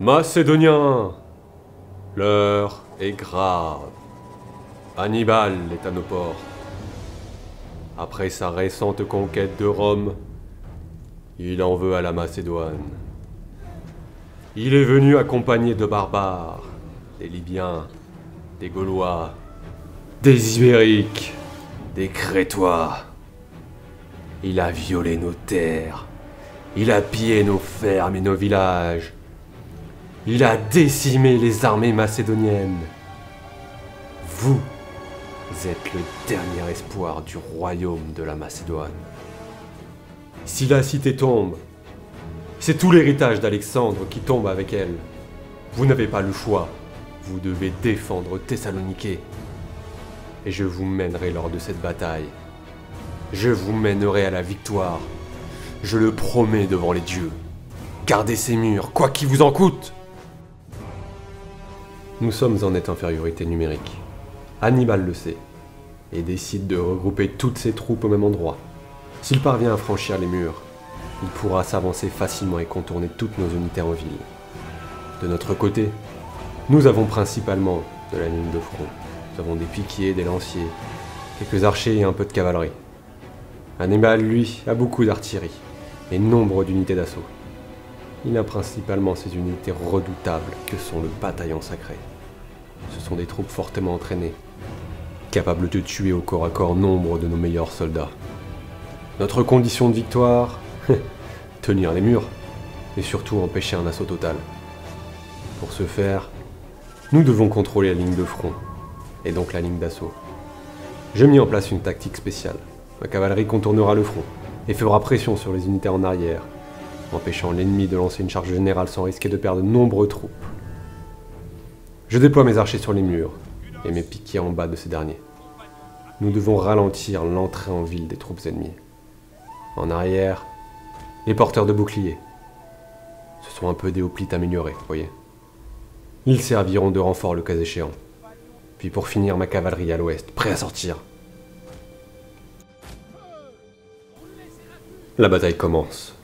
Macédoniens, l'heure est grave. Hannibal est à nos portes. Après sa récente conquête de Rome, il en veut à la Macédoine. Il est venu accompagné de barbares, des Libyens, des Gaulois, des Ibériques, des Crétois. Il a violé nos terres. Il a pillé nos fermes et nos villages. Il a décimé les armées macédoniennes. Vous êtes le dernier espoir du royaume de la Macédoine. Si la cité tombe, c'est tout l'héritage d'Alexandre qui tombe avec elle. Vous n'avez pas le choix. Vous devez défendre Thessaloniké. Et je vous mènerai lors de cette bataille. Je vous mènerai à la victoire. Je le promets devant les dieux. Gardez ces murs, quoi qu'il vous en coûte. Nous sommes en nette infériorité numérique. Hannibal le sait et décide de regrouper toutes ses troupes au même endroit. S'il parvient à franchir les murs, il pourra s'avancer facilement et contourner toutes nos unités en ville. De notre côté, nous avons principalement de la ligne de front. Nous avons des piquiers, des lanciers, quelques archers et un peu de cavalerie. Hannibal, lui, a beaucoup d'artillerie et nombre d'unités d'assaut. Il a principalement ces unités redoutables que sont le bataillon sacré. Ce sont des troupes fortement entraînées, capables de tuer au corps à corps nombre de nos meilleurs soldats. Notre condition de victoire, tenir les murs, et surtout empêcher un assaut total. Pour ce faire, nous devons contrôler la ligne de front, et donc la ligne d'assaut. J'ai mis en place une tactique spéciale. Ma cavalerie contournera le front, et fera pression sur les unités en arrière, empêchant l'ennemi de lancer une charge générale sans risquer de perdre de nombreuses troupes. Je déploie mes archers sur les murs, et mes piquiers en bas de ces derniers. Nous devons ralentir l'entrée en ville des troupes ennemies. En arrière, les porteurs de boucliers. Ce sont un peu des hoplites améliorés, voyez. Ils serviront de renfort le cas échéant. Puis pour finir, ma cavalerie à l'ouest, prêt à sortir. La bataille commence.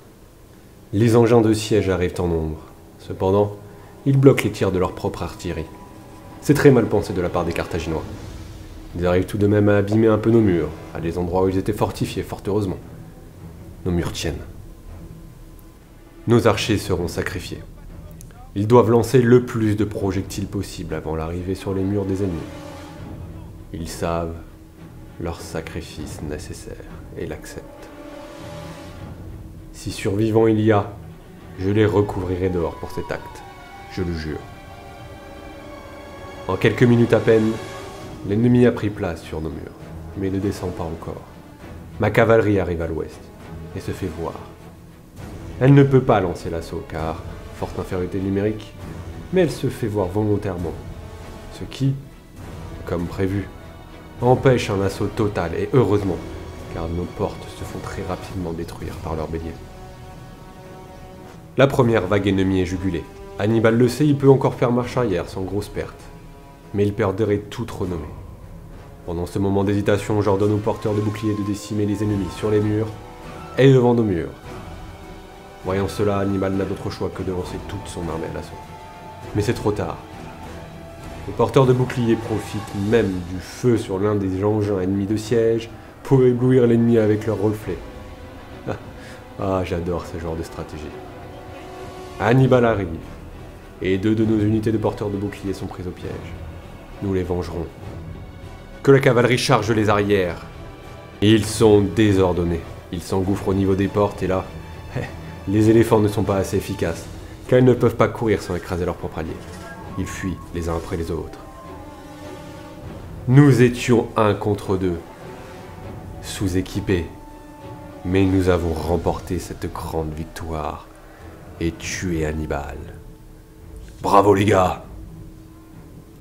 Les engins de siège arrivent en nombre. Cependant, ils bloquent les tirs de leur propre artillerie. C'est très mal pensé de la part des Carthaginois. Ils arrivent tout de même à abîmer un peu nos murs, à des endroits où ils étaient fortifiés, fort heureusement. Nos murs tiennent. Nos archers seront sacrifiés. Ils doivent lancer le plus de projectiles possible avant l'arrivée sur les murs des ennemis. Ils savent leur sacrifice nécessaire et l'acceptent. Si survivants il y a, je les recouvrirai dehors pour cet acte, je le jure. En quelques minutes à peine, l'ennemi a pris place sur nos murs, mais ne descend pas encore. Ma cavalerie arrive à l'ouest et se fait voir. Elle ne peut pas lancer l'assaut car forte infériorité numérique, mais elle se fait voir volontairement. Ce qui, comme prévu, empêche un assaut total et heureusement, car nos portes se font très rapidement détruire par leurs béliers. La première vague ennemie est jugulée. Hannibal le sait, il peut encore faire marche arrière sans grosse perte. Mais il perdrait toute renommée. Pendant ce moment d'hésitation, j'ordonne aux porteurs de boucliers de décimer les ennemis sur les murs et devant nos murs. Voyant cela, Hannibal n'a d'autre choix que de lancer toute son armée à l'assaut. Mais c'est trop tard. Les porteurs de boucliers profitent même du feu sur l'un des engins ennemis de siège pour éblouir l'ennemi avec leur reflet. Ah, ah, j'adore ce genre de stratégie. Hannibal arrive, et deux de nos unités de porteurs de boucliers sont prises au piège. Nous les vengerons. Que la cavalerie charge les arrières. Ils sont désordonnés. Ils s'engouffrent au niveau des portes et là, les éléphants ne sont pas assez efficaces, car ils ne peuvent pas courir sans écraser leurs propres alliés. Ils fuient les uns après les autres. Nous étions un contre deux, sous-équipés, mais nous avons remporté cette grande victoire et tué Hannibal. Bravo les gars